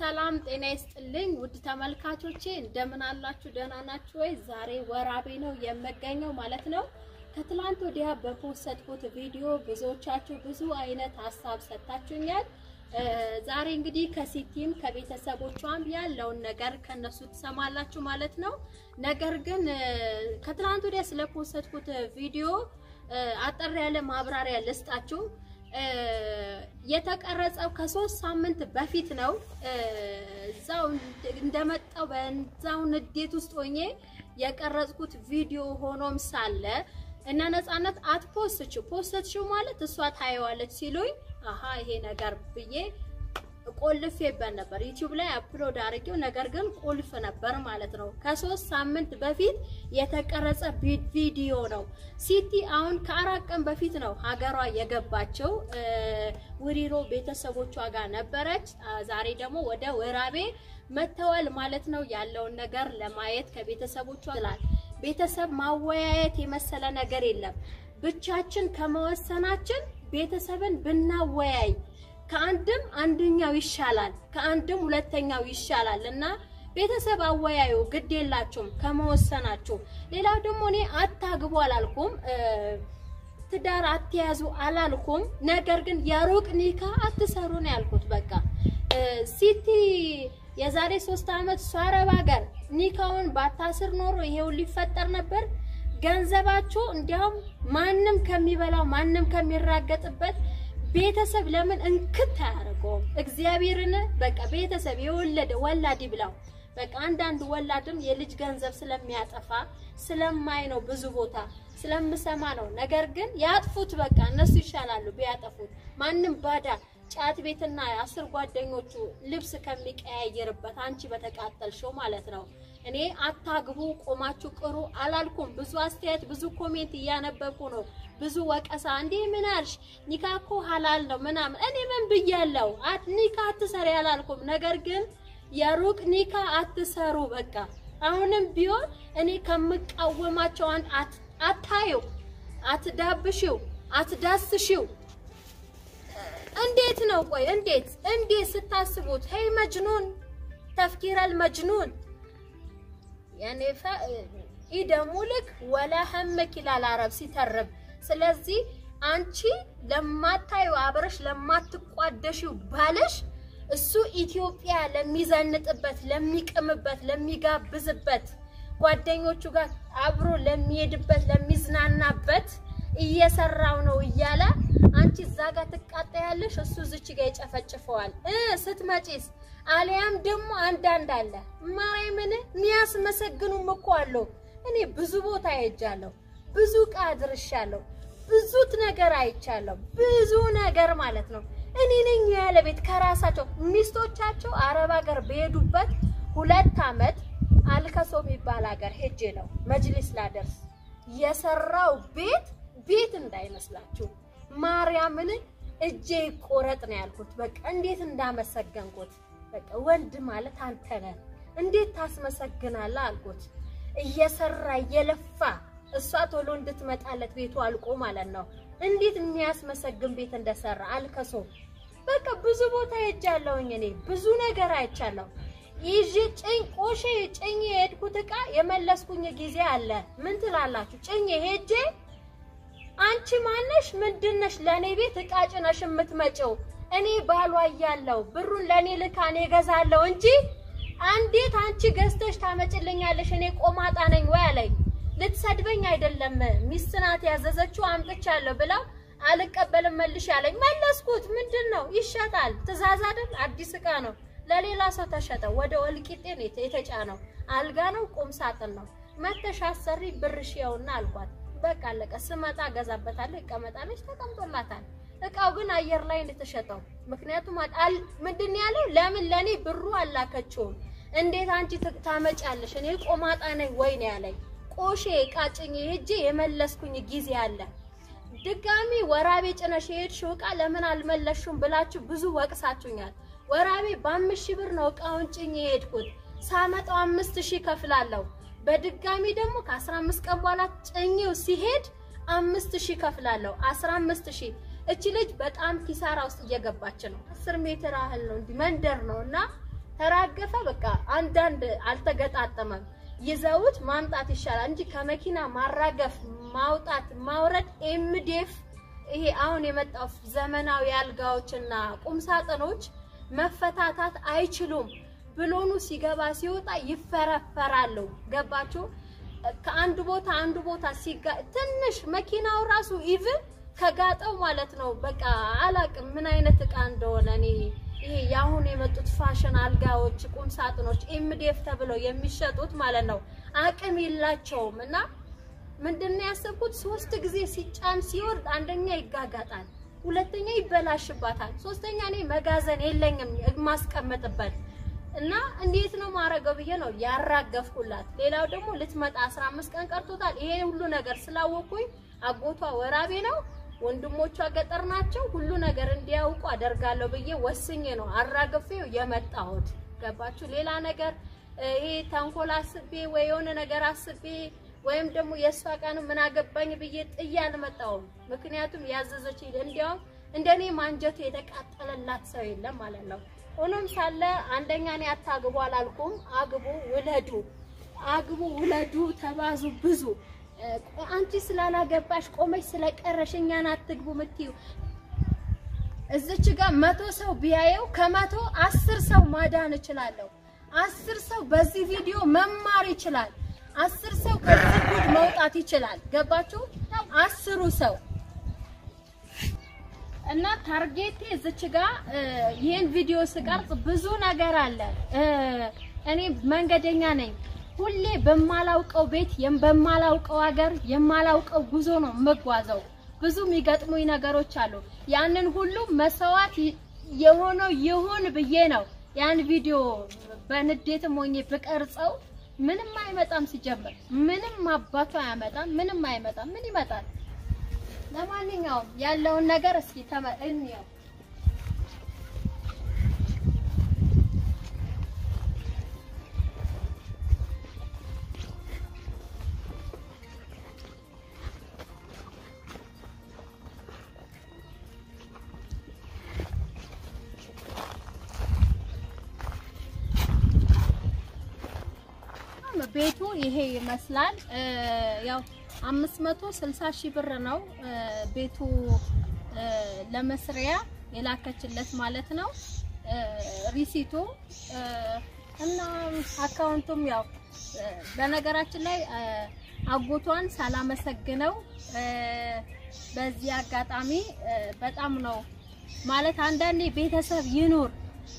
ሰላም ጤና ይስጥልኝ ውድ ተመልካቾቼ እንደምን አላችሁ? ደህና ናችሁ ወይ? ዛሬ ወራቤ ነው የምገኘው ማለት ነው። ከትላንት ወዲያ በፖስትኩት ቪዲዮ ብዙዎቻችሁ ብዙ አይነት ሀሳብ ሰጥታችሁኛል። ዛሬ እንግዲህ ከሲቲም ከቤተሰቦቿም ያለውን ነገር ከነሱ ትሰማላችሁ ማለት ነው። ነገር ግን ከትላንት ወዲያ ስለፖስትኩት ቪዲዮ አጠር ያለ ማብራሪያ ልስጣችሁ። የተቀረጸው ከሶስት ሳምንት በፊት ነው። እዛው እንደመጣው በዛው ንዴት ውስጥ ሆኜ የቀረጽኩት ቪዲዮ ሆኖም ሳለ እና ነፃነት አትፖስትችው ፖስትችው ማለት እሷ ታየዋለች ሲሉኝ አሀ ይሄ ነገር ብዬ ቆልፌበት ነበር። ዩቲዩብ ላይ upload አድርጌው ነገር ግን ቁልፍ ነበር ማለት ነው። ከሶስት ሳምንት በፊት የተቀረጸ ቪዲዮ ነው። ሲቲ አሁን ከአራት ቀን በፊት ነው ሀገሯ የገባቸው። ውሪሮ ቤተሰቦቿ ጋር ነበረች። ዛሬ ደግሞ ወደ ወራቤ መተዋል ማለት ነው። ያለውን ነገር ለማየት ከቤተሰቦቿ ይላል። ቤተሰብ ማወያየት የመሰለ ነገር የለም። ብቻችን ከመወሰናችን ቤተሰብን ብናወያይ ከአንድም አንደኛው ይሻላል፣ ከአንድም ሁለተኛው ይሻላል እና ቤተሰብ አወያዩ፣ ግድ የላችሁም ከመወሰናችሁ። ሌላው ደግሞ እኔ አታግቡ አላልኩም፣ ትዳር አትያዙ አላልኩም። ነገር ግን የሩቅ ኒካ አትሰሩ ነው ያልኩት። በቃ ሲቲ የዛሬ ሶስት አመት እሷ አረብ ሀገር ኒካውን ባታስር ኖሮ ይሄው ሊፈጠር ነበር። ገንዘባችሁ እንዲያውም ማንም ከሚበላው ማንም ከሚራገጥበት ቤተሰብ ለምን እንክት አያደርገውም? እግዚአብሔርን በቃ ቤተሰብ የወለደ ወላድ ይብላው። በቃ አንዳንድ ወላድም የልጅ ገንዘብ ስለሚያጠፋ ስለማይ ነው ብዙ ቦታ ስለምሰማ ነው። ነገር ግን ያጥፉት፣ በቃ እነሱ ይሻላሉ ቢያጠፉት። ማንም ባዳ ጫት ቤትና አስር ጓደኞቹ ልብስ ከሚቀያየርበት አንቺ በተቃጠልሽው ማለት ነው። እኔ አታግቡ ቆማችሁ ቅሩ አላልኩም። ብዙ አስተያየት ብዙ comment እያነበብኩ ነው። ብዙ ወቀሳ እንዴ ምን አልሽ? ኒካ እኮ ሀላል ነው ምናምን። እኔ ምን ብያለሁ? ኒካ አትሰሪ አላልኩም። ነገር ግን የሩቅ ኒካ አትሰሩ። በቃ አሁንም ቢሆን እኔ ከምቃወማቸው አንድ አታዩ፣ አትዳብሽው፣ አትዳስሽው እንዴት ነው? ቆይ እንዴት እንዴት ስታስቡት ሄይ መጅኑን ተፍኪረል መጅኑን ያኔ ኢደ ሙልክ ወላ ሀመክ ይላል አረብ ሲተርብ። ስለዚህ አንቺ ለማታዩ አብረሽ ለማትቋደሽው ባለሽ እሱ ኢትዮጵያ ለሚዘንጥበት፣ ለሚቅምበት፣ ለሚጋብዝበት ጓደኞቹ ጋር አብሮ ለሚሄድበት፣ ለሚዝናናበት እየሰራው ነው እያለ አንቺ እዛ ጋር ትቃጠያለሽ፣ እሱ እዚች ጋር ይጨፈጭፈዋል። ስትመጪስ አሊያም ደግሞ አንዳንድ አለ ማርያምን የሚያስመሰግኑም እኮ አለው። እኔ ብዙ ቦታ ሄጃለሁ፣ ብዙ ዕቃ አድርሻለሁ፣ ብዙ ነገር አይቻለሁ፣ ብዙ ነገር ማለት ነው። እኔ ነኝ ያለ ቤት ከራሳቸው ሚስቶቻቸው አረብ ሀገር በሄዱበት ሁለት አመት አልከሶ የሚባል ሀገር ሄጄ ነው መጅሊስ ላደርስ የሰራው ቤት ቤት እንዳይመስላችሁ ማርያምን እጄ ይቆረጥ ነው ያልኩት። በቃ እንዴት እንዳመሰገንኩት በቃ ወንድ ማለት አንተ ነህ፣ እንዴት ታስመሰግናለህ አልኩት። እየሰራ እየለፋ እሷ ቶሎ እንድትመጣለት ቤቱ አልቆ ማለት ነው። እንዴት የሚያስመሰግን ቤት እንደሰራ አልከሶ። በቃ ብዙ ቦታ ሄጃለሁኝ እኔ ብዙ ነገር አይቻለሁ። ይዤ ጭኝ ቆሼ ጭኝ የሄድኩት ዕቃ የመለስኩኝ ጊዜ አለ። ምን ትላላችሁ? ጭኝ ሄጄ አንቺ ማነሽ ምንድነሽ ለኔ ቤት ዕቃ ጭነሽ የምትመጪው? እኔ ባሏ እያለሁ ብሩን ለኔ ልካ እኔ እገዛለሁ እንጂ አንዴት አንቺ ገዝተሽ ታመጭልኛለሽ? እኔ ቆማጣ ነኝ ወይ አለኝ። ልትሰድበኝ አይደለም ሚስት ናት ያዘዘችው አምጥቻለሁ ብለው አልቀበልም መልሽ ያለኝ መለስኩት። ምንድን ነው ይሸጣል፣ ትእዛዝ አይደል? አዲስ ዕቃ ነው ለሌላ ሰው ተሸጠ። ወደ ወልቂጤ ነው የተጫነው። አልጋ ነው፣ ቁም ሳጥን ነው። መተሽ አሰሪ ብርሽ ያውና አልኳት። በቃ አለቀ። ስመጣ ገዛበታለሁ፣ ይቀመጣለች፣ ተቀምጦላታል። እቃው ግን አየር ላይ እንደተሸጠው። ምክንያቱም አል ምንድን ያለው ለምን ለኔ ብሩ አላከችውም? እንዴት አንቺ ታመጫለሽ? እኔ ቆማጣ ነኝ ወይ ነው ያለኝ። ቆሼ እቃ ጭኜ ሄጄ የመለስኩኝ ጊዜ አለ። ድጋሚ ወራቤ ጭነሽ የሄድሽው እቃ ለምን አልመለሽም ብላችሁ ብዙ ወቅሳችሁኛል። ወራቤ በአምስት ሺህ ብር ነው እቃውን ጭኜ የሄድኩት። ሳመጣው አምስት ሺህ ከፍላለሁ። በድጋሚ ደግሞ ከአስራ አምስት ቀን በኋላ ጭኜው ሲሄድ አምስት ሺህ ከፍላለሁ። አስራ አምስት ሺህ እቺ ልጅ በጣም ኪሳራ ውስጥ እየገባች ነው። አስር ሜትር ያህል ነው እንዲህ መንደር ነው እና ተራገፈ። በቃ አንዳንድ አልተገጣጠመም። ይዘውት ማምጣት ይሻላል እንጂ ከመኪና ማራገፍ፣ ማውጣት፣ ማውረድ ኤምዴፍ ይሄ አሁን የመጣው ዘመናዊ አልጋዎችና ቁምሳጥኖች መፈታታት አይችሉም። ብሎኑ ሲገባ ሲወጣ ይፈረፈራሉ። ገባችሁ? ከአንዱ ቦታ አንዱ ቦታ ሲጋ ትንሽ መኪናው ራሱ even ከጋጠው ማለት ነው። በቃ አላቅም ምን አይነት እቃ እንደሆነ እኔ ይሄ የአሁን የመጡት ፋሽን አልጋዎች፣ ቁም ሳጥኖች MDF ተብለው የሚሸጡት ማለት ነው አቅም የላቸውም። እና ምንድነው ያሰብኩት ሶስት ጊዜ ሲጫን ሲወርድ አንደኛ ይጋጋጣል፣ ሁለተኛ ይበላሽባታል፣ ሶስተኛ እኔ መጋዘን የለኝም የማስቀምጥበት እና እንዴት ነው ማረገው ብዬ ነው ያራገፍኩላት። ሌላው ደግሞ ልትመጣ 15 ቀን ቀርቶታል። ይሄ ሁሉ ነገር ስላወኩኝ አጎቷ ወራቤ ነው፣ ወንድሞቿ ገጠር ናቸው። ሁሉ ነገር እንዲያውቁ አደርጋለሁ ብዬ ወስኜ ነው አራግፌው የመጣሁት። ገባችሁ? ሌላ ነገር ይሄ ተንኮል አስቤ ወይ የሆነ ነገር አስቤ ወይም ደግሞ የእሷ ቀን ምን አገባኝ ብዬ ጥዬ አልመጣሁም። ምክንያቱም ያዘዘች እንዲያውም እንደኔ ማንጀቱ የተቃጠለላት ሰው የለም ማለት ነው። ሆኖም ሳለ አንደኛ እኔ አታግቡ አላልኩም። አግቡ፣ ውለዱ፣ አግቡ፣ ውለዱ፣ ተባዙ፣ ብዙ። አንቺ ስላላገባሽ ቆመሽ ስለቀረሽ እኛን አትግቡ ምትዩ እዚች ጋር መቶ ሰው ቢያየው ከመቶ አስር ሰው ማዳን እችላለሁ። አስር ሰው በዚህ ቪዲዮ መማር ይችላል። አስር ሰው ከዚህ ጉድ መውጣት ይችላል። ገባችሁ? አስሩ ሰው እና ታርጌቴ እዚች ጋር ይሄን ቪዲዮ ስቀርጽ ብዙ ነገር አለ። እኔ መንገደኛ ነኝ። ሁሌ በማላውቀው ቤት በማላውቀው ሀገር የማላውቀው ጉዞ ነው የምጓዘው። ብዙ የሚገጥሙኝ ነገሮች አሉ። ያንን ሁሉ መስዋዕት የሆነው ይሁን ብዬ ነው ያን ቪዲዮ በንዴትም ሆኜ ብቀርጸው ምንም አይመጣም። ሲጀምር ምንም አባቱ አያመጣም። ምንም አይመጣም። ምን ይመጣል? ለማንኛውም ያለውን ነገር እስኪ እንየው። ቤቱ ይሄ ይመስላል። ያው 560 ሺህ ብር ነው ቤቱ ለመስሪያ የላከችለት ማለት ነው። receipt ኡ እና account ኡም ያው በነገራችን ላይ አጎቷን ሳላመሰግነው በዚህ አጋጣሚ በጣም ነው ማለት አንዳንዴ ቤተሰብ ይኑር፣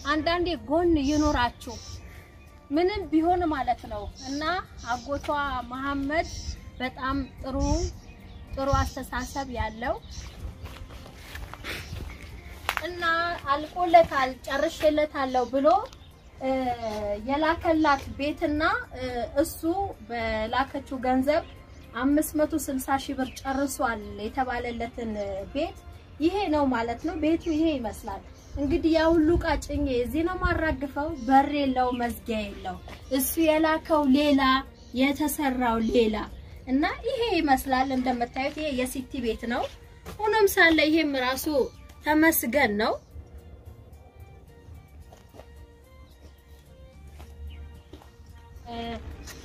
አንዳንዴ ጎን ይኑራችሁ ምንም ቢሆን ማለት ነው እና አጎቷ መሐመድ በጣም ጥሩ ጥሩ አስተሳሰብ ያለው እና አልቆለታል ጨርሼለታለሁ ብሎ የላከላት ቤትና እሱ በላከችው ገንዘብ 560 ሺህ ብር ጨርሷል የተባለለትን ቤት ይሄ ነው ማለት ነው። ቤቱ ይሄ ይመስላል። እንግዲህ ያ ሁሉ ዕቃ እዚህ ነው ማራግፈው። በር የለው መዝጊያ የለው። እሱ የላከው ሌላ የተሰራው ሌላ እና ይሄ ይመስላል እንደምታዩት። ይሄ የሲቲ ቤት ነው። ሆኖም ሳለ ይሄም ራሱ ተመስገን ነው።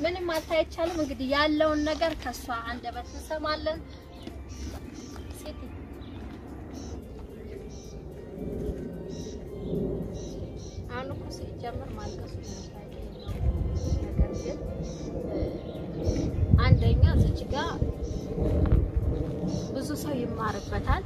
ምንም ማለት አይቻልም። እንግዲህ ያለውን ነገር ከሷ አንደበት እንሰማለን። እኮ ሲጀምር ማልቀሱ አንደኛ እዚች ጋር ብዙ ሰው ይማርበታል።